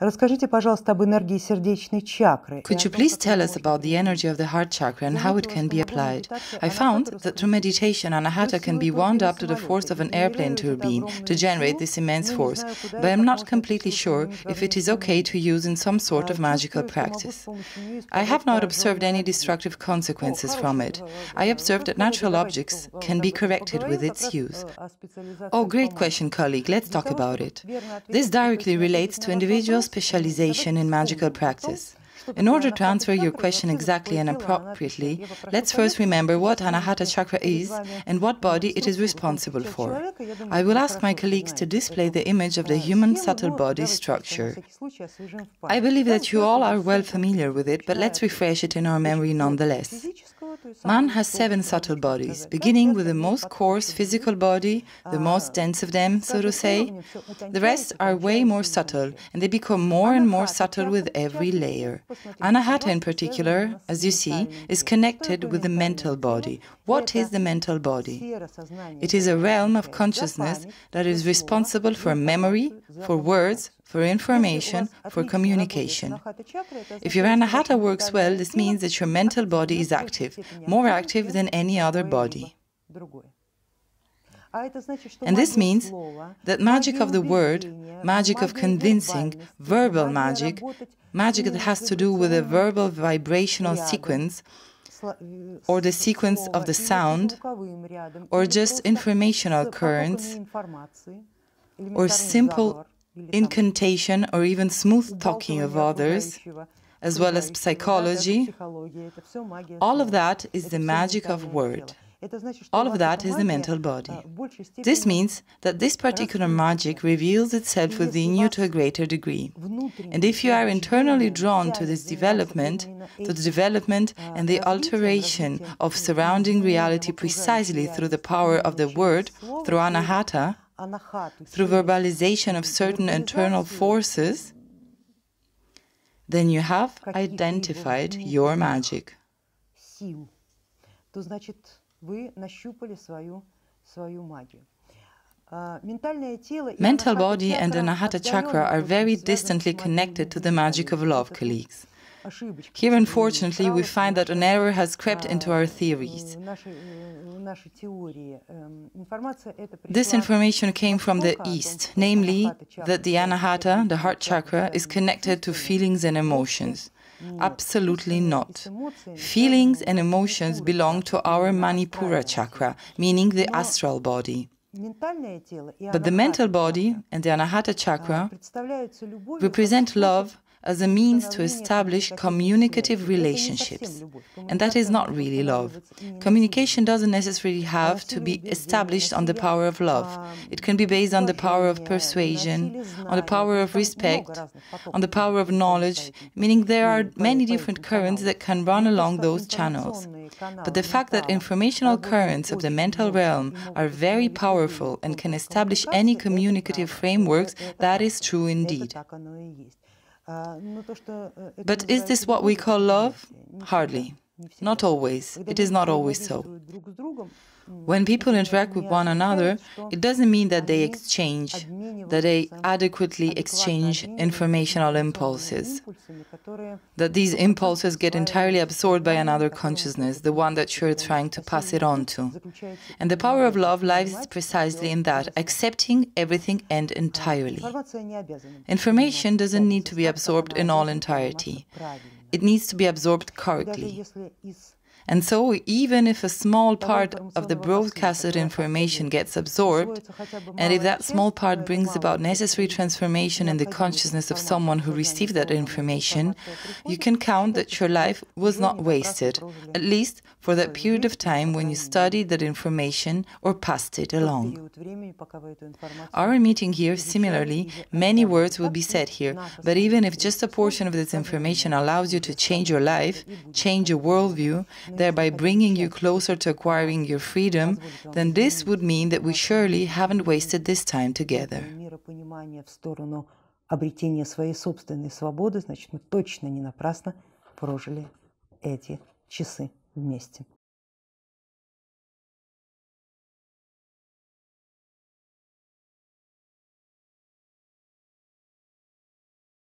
Расскажите, пожалуйста, об энергии сердечной чакры. Could you please tell us about the energy of the heart chakra and how it can be applied? I found that through meditation, Anahata can be wound up to the force of an airplane turbine to generate this immense force, but I'm not completely sure if it is okay to use in some sort of magical practice. I have not observed any destructive consequences from it. I observed that natural objects can be corrected with its use. Oh, great question, colleague. Let's talk about it. This directly relates to individuals specialization in magical practice. In order to answer your question exactly and appropriately, let's first remember what Anahata Chakra is and what body it is responsible for. I will ask my colleagues to display the image of the human subtle body structure. I believe that you all are well familiar with it, but let's refresh it in our memory nonetheless. Man has seven subtle bodies, beginning with the most coarse physical body, the most dense of them, so to say. The rest are way more subtle, and they become more and more subtle with every layer. Anahata, in particular, as you see, is connected with the mental body. What is the mental body? It is a realm of consciousness that is responsible for memory, for words, for information, for communication. If your anahata works well, this means that your mental body is active, more active than any other body. And this means that magic of the word, magic of convincing, verbal magic, magic that has to do with a verbal vibrational sequence, or the sequence of the sound, or just informational currents, or simple incantation or even smooth talking of others, as well as psychology, all of that is the magic of word. All of that is the mental body. This means that this particular magic reveals itself within you to a greater degree. And if you are internally drawn to this development, to the development and the alteration of surrounding reality precisely through the power of the word, through anahata, through verbalization of certain internal forces, then you have identified your magic. Mental body and the Anahata chakra are very distantly connected to the magic of love, colleagues. Here, unfortunately, we find that an error has crept into our theories. This information came from the East, namely that the Anahata, the heart chakra, is connected to feelings and emotions. Absolutely not. Feelings and emotions belong to our Manipura chakra, meaning the astral body. But the mental body and the Anahata chakra represent love, as a means to establish communicative relationships. And that is not really love. Communication doesn't necessarily have to be established on the power of love. It can be based on the power of persuasion, on the power of respect, on the power of knowledge, meaning there are many different currents that can run along those channels. But the fact that informational currents of the mental realm are very powerful and can establish any communicative frameworks, that is true indeed. But is this what we call love? Hardly. Not always. It is not always so. When people interact with one another, it doesn't mean that they exchange, that they adequately exchange informational impulses, that these impulses get entirely absorbed by another consciousness, the one that you're trying to pass it on to. And the power of love lies precisely in that, accepting everything and entirely. Information doesn't need to be absorbed in all entirety. It needs to be absorbed correctly. And so, even if a small part of the broadcasted information gets absorbed, and if that small part brings about necessary transformation in the consciousness of someone who received that information, you can count that your life was not wasted, at least for that period of time when you studied that information or passed it along. Our meeting here, similarly, many words will be said here, but even if just a portion of this information allows you to change your life, change your worldview, thereby bringing you closer to acquiring your freedom, then this would mean that we surely haven't wasted this time together. обретения своей собственной свободы, значит, мы точно не напрасно прожили эти часы вместе.